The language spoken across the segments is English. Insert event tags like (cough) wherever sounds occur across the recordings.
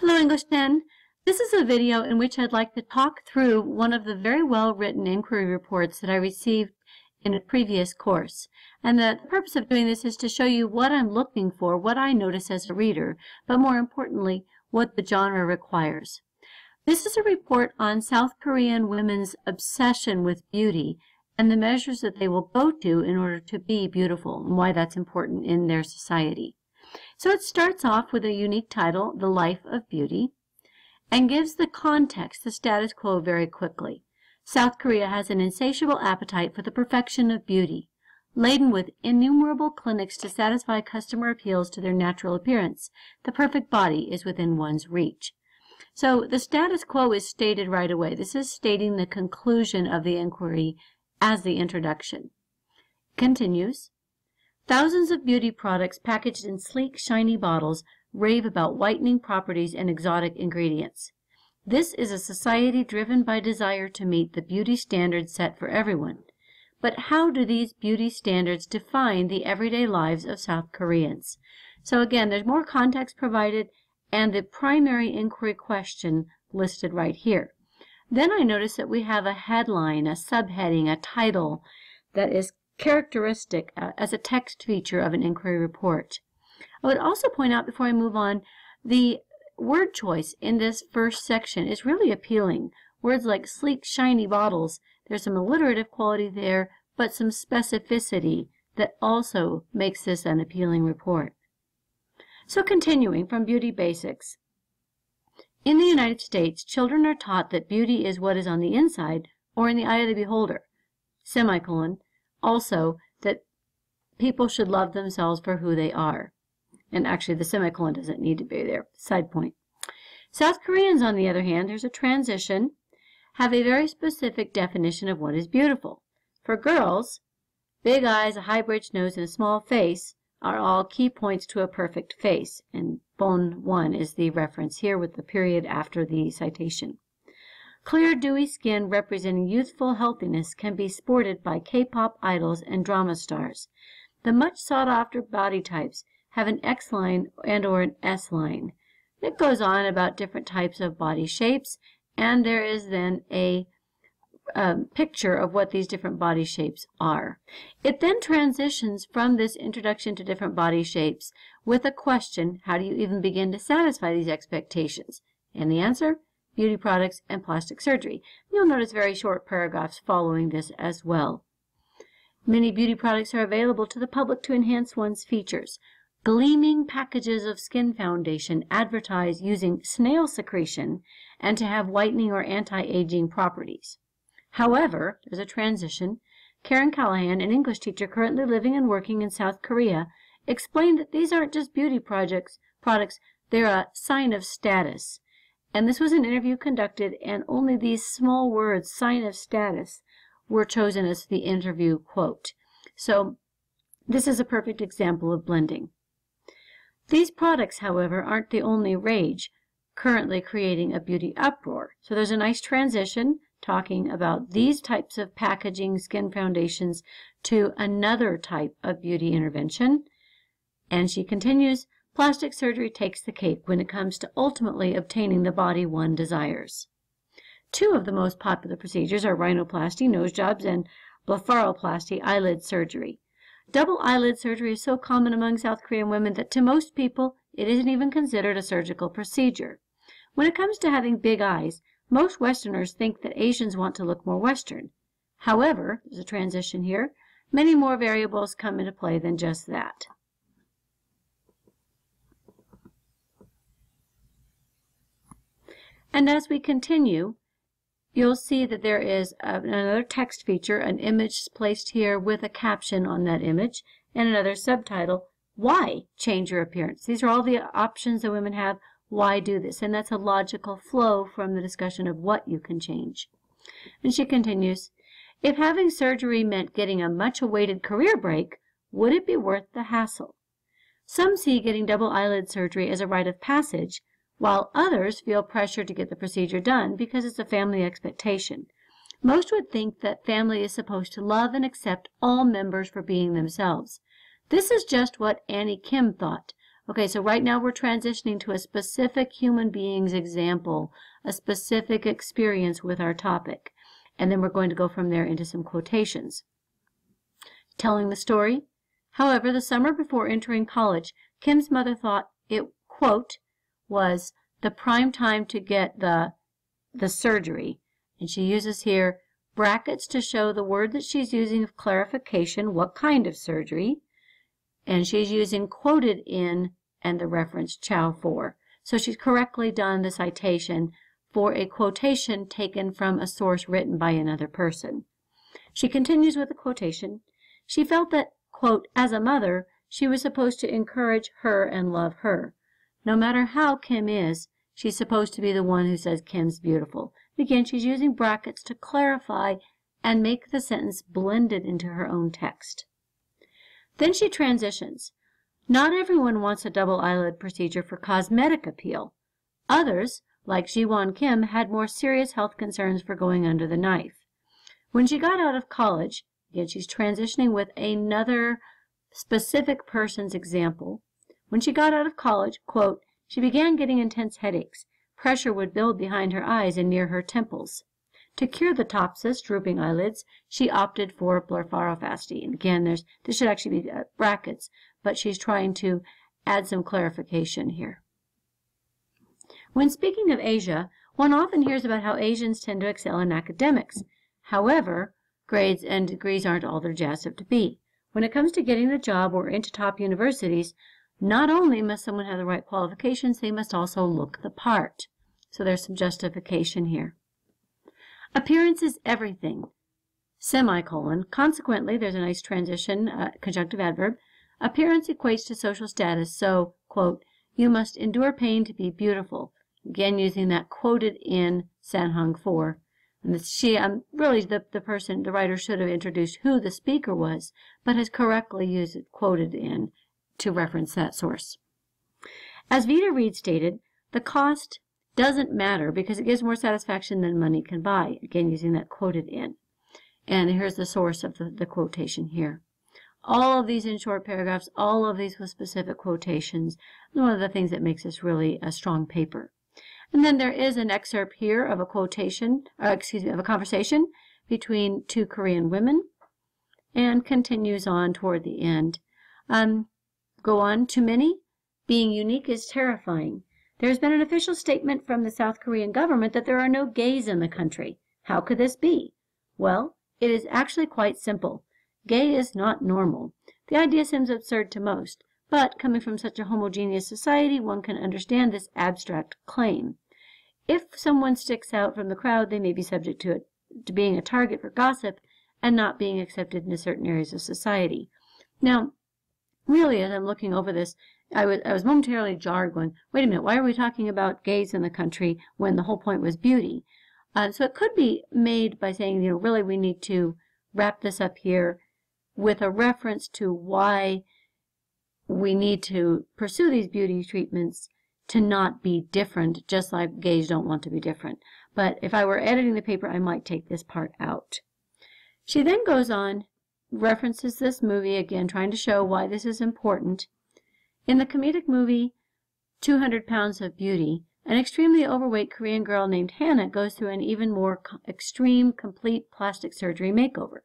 Hello English 10. This is a video in which I'd like to talk through one of the very well written inquiry reports that I received in a previous course. And the purpose of doing this is to show you what I'm looking for, what I notice as a reader, but more importantly, what the genre requires. This is a report on South Korean women's obsession with beauty and the measures that they will go to in order to be beautiful and why that's important in their society. So it starts off with a unique title, The Life of Beauty, and gives the context, the status quo, very quickly. South Korea has an insatiable appetite for the perfection of beauty, laden with innumerable clinics to satisfy customer appeals to their natural appearance. The perfect body is within one's reach. So the status quo is stated right away. This is stating the conclusion of the inquiry as the introduction. Continues. Thousands of beauty products packaged in sleek, shiny bottles rave about whitening properties and exotic ingredients. This is a society driven by desire to meet the beauty standards set for everyone. But how do these beauty standards define the everyday lives of South Koreans? So again, there's more context provided and the primary inquiry question listed right here. Then I notice that we have a headline, a subheading, a title that is characteristic uh, as a text feature of an inquiry report. I would also point out before I move on, the word choice in this first section is really appealing. Words like sleek, shiny bottles, there's some alliterative quality there, but some specificity that also makes this an appealing report. So continuing from beauty basics. In the United States, children are taught that beauty is what is on the inside or in the eye of the beholder. Semicolon, also that people should love themselves for who they are. And actually, the semicolon doesn't need to be there. Side point. South Koreans, on the other hand, there's a transition, have a very specific definition of what is beautiful. For girls, big eyes, a high bridged nose, and a small face are all key points to a perfect face. And Bon 1 is the reference here with the period after the citation. Clear, dewy skin representing youthful healthiness can be sported by K-pop idols and drama stars. The much sought-after body types have an X line and or an S line. It goes on about different types of body shapes, and there is then a um, picture of what these different body shapes are. It then transitions from this introduction to different body shapes with a question, how do you even begin to satisfy these expectations? And the answer, beauty products, and plastic surgery. You'll notice very short paragraphs following this as well. Many beauty products are available to the public to enhance one's features. Gleaming packages of skin foundation advertise using snail secretion and to have whitening or anti-aging properties. However, there's a transition. Karen Callahan, an English teacher currently living and working in South Korea, explained that these aren't just beauty projects, products, they're a sign of status. And this was an interview conducted, and only these small words, sign of status, were chosen as the interview quote. So this is a perfect example of blending. These products, however, aren't the only rage currently creating a beauty uproar. So there's a nice transition talking about these types of packaging skin foundations to another type of beauty intervention. And she continues, Plastic surgery takes the cake when it comes to ultimately obtaining the body one desires. Two of the most popular procedures are rhinoplasty, nose jobs, and blepharoplasty, eyelid surgery. Double eyelid surgery is so common among South Korean women that to most people it isn't even considered a surgical procedure. When it comes to having big eyes, most Westerners think that Asians want to look more Western. However, there's a transition here, many more variables come into play than just that. And as we continue, you'll see that there is another text feature, an image placed here with a caption on that image, and another subtitle, Why Change Your Appearance? These are all the options that women have. Why do this? And that's a logical flow from the discussion of what you can change. And she continues, If having surgery meant getting a much awaited career break, would it be worth the hassle? Some see getting double eyelid surgery as a rite of passage, while others feel pressure to get the procedure done because it's a family expectation. Most would think that family is supposed to love and accept all members for being themselves. This is just what Annie Kim thought, Okay, so right now we're transitioning to a specific human being's example, a specific experience with our topic. And then we're going to go from there into some quotations. Telling the story. However, the summer before entering college, Kim's mother thought it, quote, was the prime time to get the the surgery. And she uses here brackets to show the word that she's using of clarification, what kind of surgery. And she's using quoted in and the reference chow for. So she's correctly done the citation for a quotation taken from a source written by another person. She continues with the quotation. She felt that, quote, as a mother, she was supposed to encourage her and love her. No matter how Kim is, she's supposed to be the one who says Kim's beautiful. Again, she's using brackets to clarify and make the sentence blended into her own text. Then she transitions. Not everyone wants a double eyelid procedure for cosmetic appeal. Others, like Jiwon Kim, had more serious health concerns for going under the knife. When she got out of college, again she's transitioning with another specific person's example. When she got out of college, quote, she began getting intense headaches. Pressure would build behind her eyes and near her temples. To cure the ptosis, drooping eyelids, she opted for blepharoplasty. And again, there's this should actually be uh, brackets, but she's trying to add some clarification here. When speaking of Asia, one often hears about how Asians tend to excel in academics. However, grades and degrees aren't all they're jazzed up to be. When it comes to getting the job or into top universities, not only must someone have the right qualifications, they must also look the part. So there's some justification here. Appearance is everything. Semicolon. Consequently, there's a nice transition, uh, conjunctive adverb. Appearance equates to social status, so, quote, you must endure pain to be beautiful. Again, using that quoted in Sanhung 4. And she, um, really, the, the person, the writer should have introduced who the speaker was, but has correctly used it quoted in to reference that source. As Vita Reed stated, the cost doesn't matter because it gives more satisfaction than money can buy. Again, using that quoted in. And here's the source of the, the quotation here. All of these in short paragraphs, all of these with specific quotations. One of the things that makes this really a strong paper. And then there is an excerpt here of a quotation, or uh, excuse me, of a conversation between two Korean women and continues on toward the end. Um, go on, to many, being unique is terrifying. There's been an official statement from the South Korean government that there are no gays in the country. How could this be? Well, it is actually quite simple. Gay is not normal. The idea seems absurd to most, but coming from such a homogeneous society, one can understand this abstract claim. If someone sticks out from the crowd, they may be subject to, to being a target for gossip and not being accepted in certain areas of society. Now, really, as I'm looking over this, I was, I was momentarily jarred going, wait a minute, why are we talking about gays in the country when the whole point was beauty? Uh, so it could be made by saying, you know, really we need to wrap this up here with a reference to why we need to pursue these beauty treatments to not be different, just like gays don't want to be different. But if I were editing the paper, I might take this part out. She then goes on, references this movie again, trying to show why this is important. In the comedic movie 200 Pounds of Beauty, an extremely overweight Korean girl named Hannah goes through an even more extreme complete plastic surgery makeover.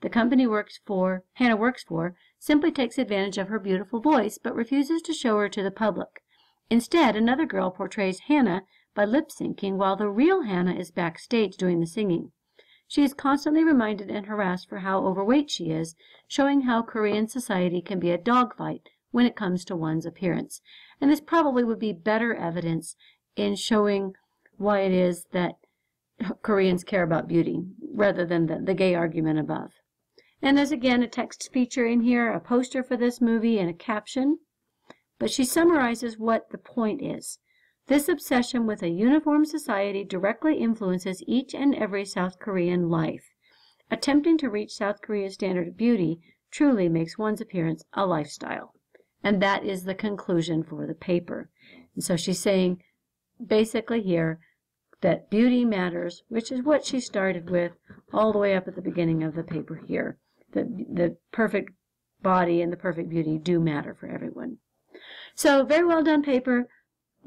The company works for, Hannah works for, simply takes advantage of her beautiful voice but refuses to show her to the public. Instead, another girl portrays Hannah by lip syncing while the real Hannah is backstage doing the singing. She is constantly reminded and harassed for how overweight she is, showing how Korean society can be a dogfight when it comes to one's appearance. And this probably would be better evidence in showing why it is that (laughs) Koreans care about beauty rather than the, the gay argument above. And there's again a text feature in here, a poster for this movie, and a caption. But she summarizes what the point is. This obsession with a uniform society directly influences each and every South Korean life. Attempting to reach South Korea's standard of beauty truly makes one's appearance a lifestyle. And that is the conclusion for the paper. And so she's saying basically here that beauty matters, which is what she started with all the way up at the beginning of the paper here. That the perfect body and the perfect beauty do matter for everyone. So very well done paper.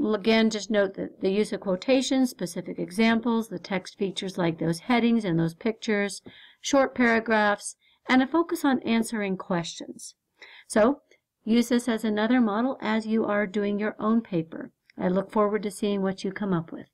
Again, just note that the use of quotations, specific examples, the text features like those headings and those pictures, short paragraphs, and a focus on answering questions. So use this as another model as you are doing your own paper. I look forward to seeing what you come up with.